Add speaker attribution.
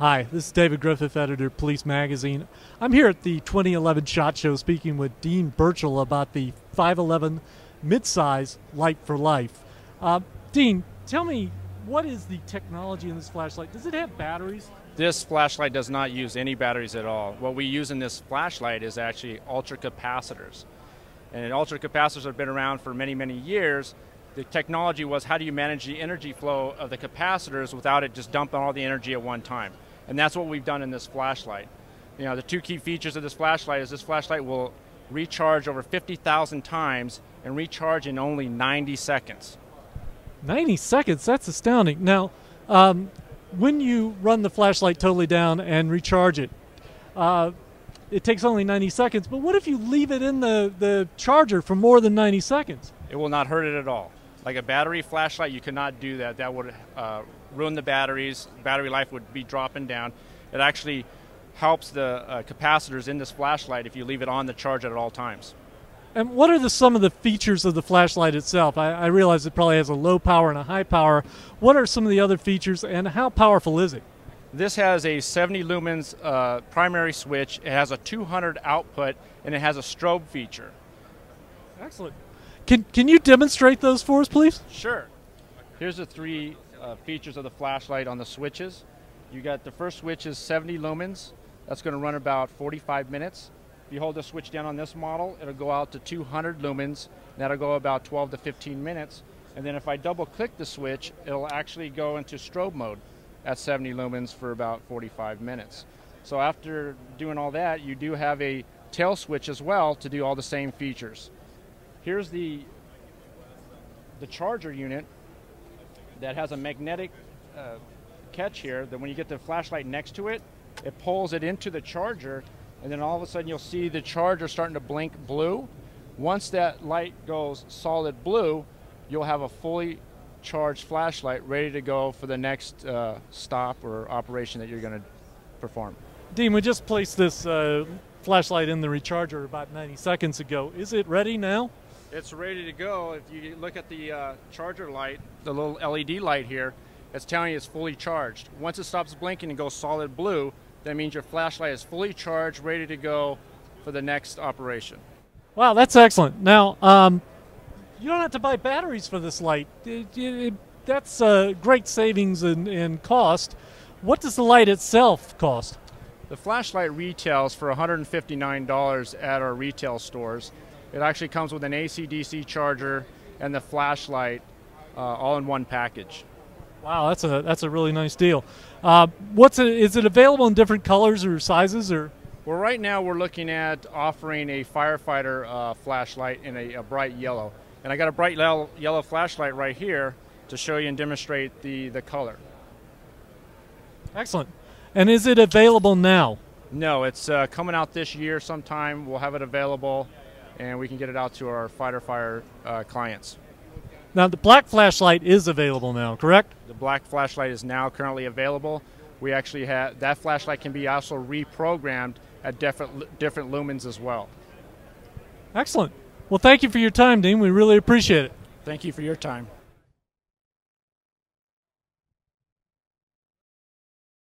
Speaker 1: Hi, this is David Griffith, editor Police Magazine. I'm here at the 2011 SHOT Show speaking with Dean Burchill about the 5.11 midsize Light for Life. Uh, Dean, tell me, what is the technology in this flashlight? Does it have batteries?
Speaker 2: This flashlight does not use any batteries at all. What we use in this flashlight is actually ultracapacitors. And ultracapacitors have been around for many, many years. The technology was how do you manage the energy flow of the capacitors without it just dumping all the energy at one time? And that's what we've done in this flashlight. You know, the two key features of this flashlight is this flashlight will recharge over 50,000 times and recharge in only 90 seconds.
Speaker 1: 90 seconds? That's astounding. Now, um, when you run the flashlight totally down and recharge it, uh, it takes only 90 seconds. But what if you leave it in the, the charger for more than 90 seconds?
Speaker 2: It will not hurt it at all. Like a battery flashlight, you cannot do that. That would uh, ruin the batteries. Battery life would be dropping down. It actually helps the uh, capacitors in this flashlight if you leave it on the charge at all times.
Speaker 1: And what are the, some of the features of the flashlight itself? I, I, realize it probably has a low power and a high power. What are some of the other features, and how powerful is it?
Speaker 2: This has a 70 lumens uh, primary switch. It has a 200 output, and it has a strobe feature.
Speaker 1: Excellent. Can can you demonstrate those for us, please?
Speaker 2: Sure. Here's the three uh, features of the flashlight on the switches. You got the first switch is 70 lumens. That's going to run about 45 minutes. If you hold the switch down on this model, it'll go out to 200 lumens. That'll go about 12 to 15 minutes. And then if I double click the switch, it'll actually go into strobe mode at 70 lumens for about 45 minutes. So after doing all that, you do have a tail switch as well to do all the same features. Here's the the charger unit that has a magnetic uh, catch here that when you get the flashlight next to it, it pulls it into the charger and then all of a sudden you'll see the charger starting to blink blue. Once that light goes solid blue, you'll have a fully charged flashlight ready to go for the next uh, stop or operation that you're going to perform.
Speaker 1: Dean, we just placed this uh, flashlight in the recharger about 90 seconds ago. Is it ready now?
Speaker 2: It's ready to go. If you look at the uh, charger light, the little LED light here, it's telling you it's fully charged. Once it stops blinking and goes solid blue, that means your flashlight is fully charged, ready to go for the next operation.
Speaker 1: Wow, that's excellent. Now, um, you don't have to buy batteries for this light. It, it, that's uh, great savings in, in cost. What does the light itself cost?
Speaker 2: The flashlight retails for $159 at our retail stores. It actually comes with an AC/DC charger and the flashlight, uh, all in one package.
Speaker 1: Wow, that's a that's a really nice deal. Uh, what's it? Is it available in different colors or sizes or?
Speaker 2: Well, right now we're looking at offering a firefighter uh, flashlight in a, a, bright yellow, and I got a bright yellow, yellow flashlight right here to show you and demonstrate the the color.
Speaker 1: Excellent. And is it available now?
Speaker 2: No, it's uh, coming out this year sometime. We'll have it available and we can get it out to our fighter fire uh, clients.
Speaker 1: Now, the black flashlight is available now, correct?
Speaker 2: The black flashlight is now currently available. We actually have that flashlight can be also reprogrammed at different different lumens as well.
Speaker 1: Excellent. Well, thank you for your time, Dean. We really appreciate it.
Speaker 2: Thank you for your time.